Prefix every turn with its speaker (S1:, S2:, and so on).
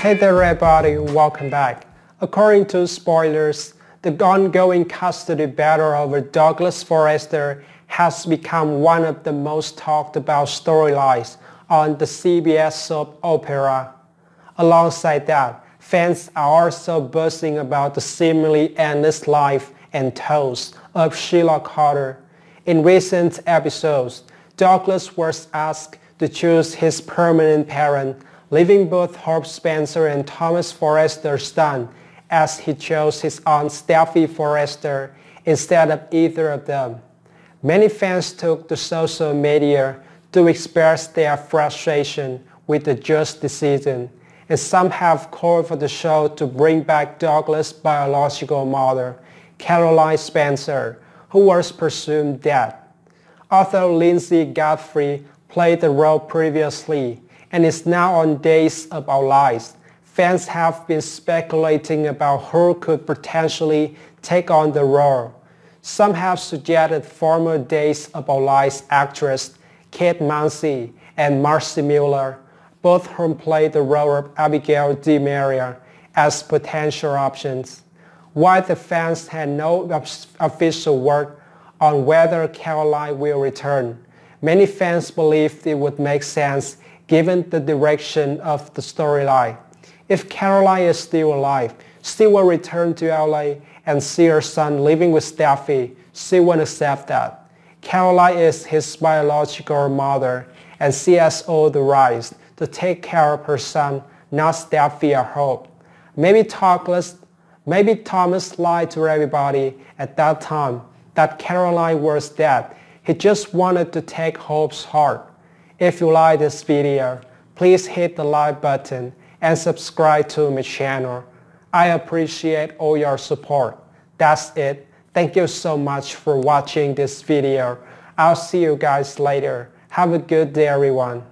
S1: Hey there everybody, welcome back. According to spoilers, the ongoing custody battle over Douglas Forrester has become one of the most talked about storylines on the CBS soap opera. Alongside that, fans are also buzzing about the seemingly endless life and toils of Sheila Carter. In recent episodes, Douglas was asked to choose his permanent parent leaving both Hope Spencer and Thomas Forrester stunned as he chose his aunt Steffy Forrester instead of either of them. Many fans took to social media to express their frustration with the just decision, and some have called for the show to bring back Douglas' biological mother, Caroline Spencer, who was presumed dead. Author Linsey Godfrey played the role previously, and is now on Days of Our Lives. Fans have been speculating about who could potentially take on the role. Some have suggested former Days of Our Lives actress Kate Mansi and Marci Miller, both whom played the role of Abigail DiMera, as potential options. While the fans had no official word on whether Caroline will return, many fans believed it would make sense given the direction of the storyline. If Caroline is still alive, she will return to LA and see her son living with Steffy. She won't accept that. Caroline is his biological mother and she has all the rights to take care of her son, not Steffy or Hope. Maybe Douglas, maybe Thomas lied to everybody at that time that Caroline was dead. He just wanted to take Hope's heart. If you like this video, please hit the like button and subscribe to my channel. I appreciate all your support. That's it. Thank you so much for watching this video. I'll see you guys later. Have a good day everyone.